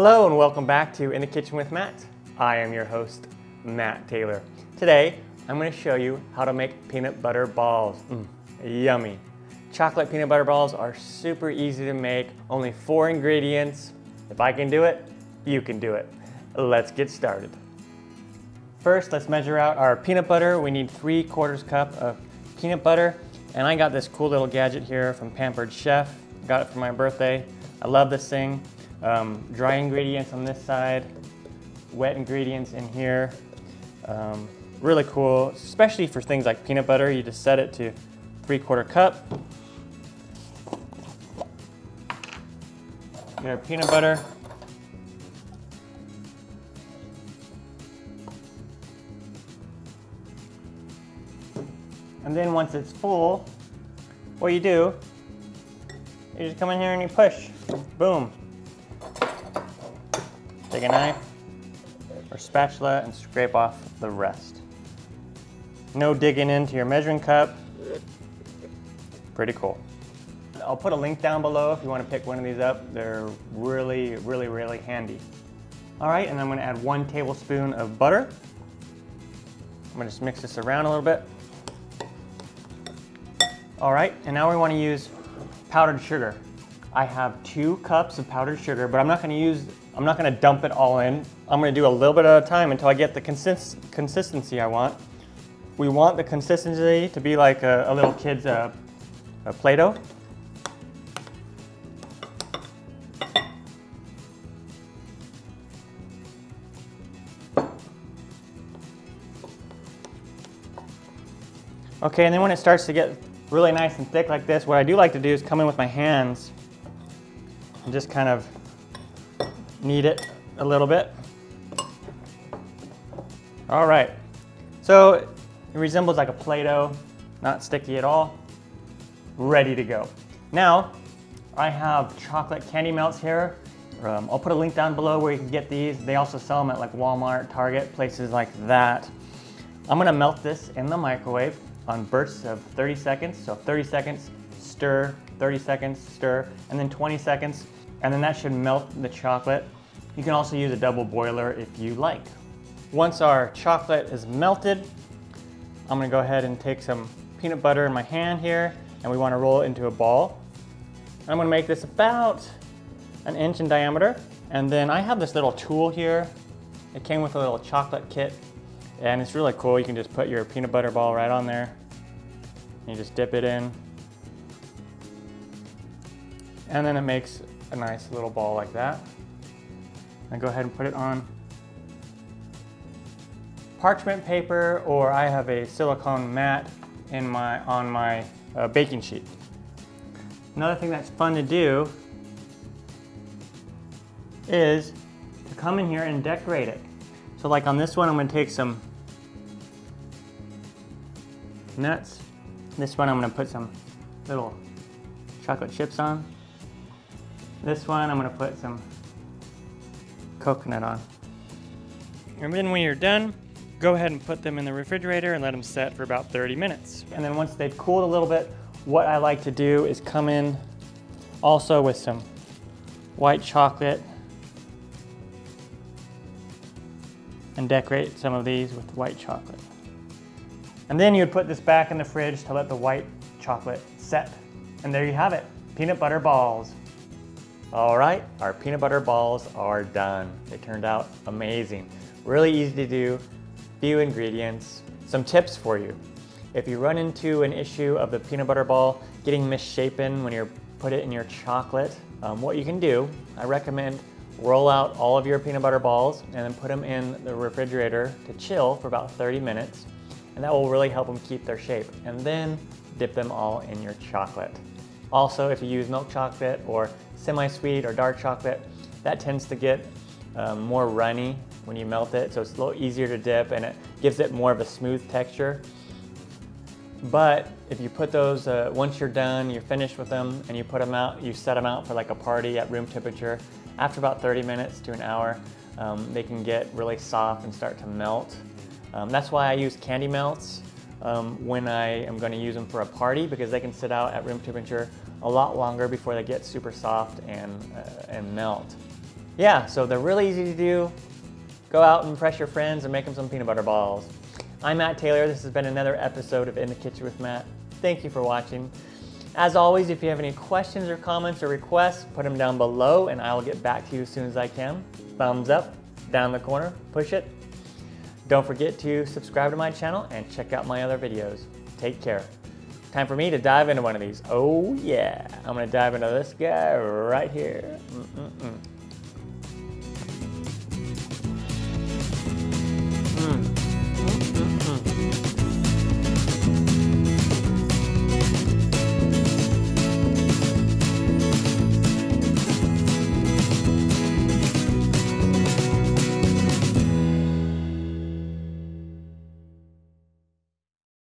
Hello and welcome back to In the Kitchen with Matt. I am your host, Matt Taylor. Today, I'm going to show you how to make peanut butter balls. Mm, yummy. Chocolate peanut butter balls are super easy to make, only four ingredients. If I can do it, you can do it. Let's get started. First, let's measure out our peanut butter. We need three quarters cup of peanut butter. And I got this cool little gadget here from Pampered Chef. Got it for my birthday. I love this thing. Um, dry ingredients on this side, wet ingredients in here. Um, really cool, especially for things like peanut butter. You just set it to three quarter cup. Your peanut butter. And then once it's full, what you do, you just come in here and you push, boom. Take a knife or spatula and scrape off the rest. No digging into your measuring cup. Pretty cool. I'll put a link down below if you want to pick one of these up. They're really, really, really handy. All right, and I'm gonna add one tablespoon of butter. I'm gonna just mix this around a little bit. All right, and now we wanna use powdered sugar. I have two cups of powdered sugar, but I'm not gonna use, I'm not gonna dump it all in. I'm gonna do a little bit at a time until I get the consist consistency I want. We want the consistency to be like a, a little kid's uh, a Play-Doh. Okay, and then when it starts to get really nice and thick like this, what I do like to do is come in with my hands and just kind of knead it a little bit. All right, so it resembles like a Play-Doh, not sticky at all, ready to go. Now, I have chocolate candy melts here. Um, I'll put a link down below where you can get these. They also sell them at like Walmart, Target, places like that. I'm gonna melt this in the microwave on bursts of 30 seconds. So 30 seconds, stir, 30 seconds, stir, and then 20 seconds, and then that should melt the chocolate. You can also use a double boiler if you like. Once our chocolate is melted, I'm gonna go ahead and take some peanut butter in my hand here, and we wanna roll it into a ball. I'm gonna make this about an inch in diameter, and then I have this little tool here. It came with a little chocolate kit and it's really cool. You can just put your peanut butter ball right on there. You just dip it in. And then it makes a nice little ball like that. I go ahead and put it on parchment paper or I have a silicone mat in my, on my uh, baking sheet. Another thing that's fun to do is to come in here and decorate it. So like on this one, I'm gonna take some nuts. This one I'm gonna put some little chocolate chips on. This one I'm gonna put some coconut on. And then when you're done, go ahead and put them in the refrigerator and let them set for about 30 minutes. And then once they've cooled a little bit, what I like to do is come in also with some white chocolate and decorate some of these with white chocolate. And then you would put this back in the fridge to let the white chocolate set. And there you have it, peanut butter balls. All right, our peanut butter balls are done. They turned out amazing. Really easy to do, few ingredients. Some tips for you. If you run into an issue of the peanut butter ball getting misshapen when you put it in your chocolate, um, what you can do, I recommend roll out all of your peanut butter balls and then put them in the refrigerator to chill for about 30 minutes and that will really help them keep their shape. And then dip them all in your chocolate. Also, if you use milk chocolate or semi-sweet or dark chocolate, that tends to get um, more runny when you melt it, so it's a little easier to dip and it gives it more of a smooth texture. But if you put those, uh, once you're done, you're finished with them, and you put them out, you set them out for like a party at room temperature, after about 30 minutes to an hour, um, they can get really soft and start to melt. Um, that's why I use candy melts um, when I am going to use them for a party because they can sit out at room temperature a lot longer before they get super soft and, uh, and melt. yeah, so they're really easy to do. Go out and impress your friends and make them some peanut butter balls. I'm Matt Taylor. This has been another episode of In the Kitchen with Matt. Thank you for watching. As always, if you have any questions or comments or requests, put them down below and I will get back to you as soon as I can. Thumbs up, down the corner, push it. Don't forget to subscribe to my channel and check out my other videos. Take care. Time for me to dive into one of these. Oh yeah, I'm gonna dive into this guy right here. Mm -mm -mm.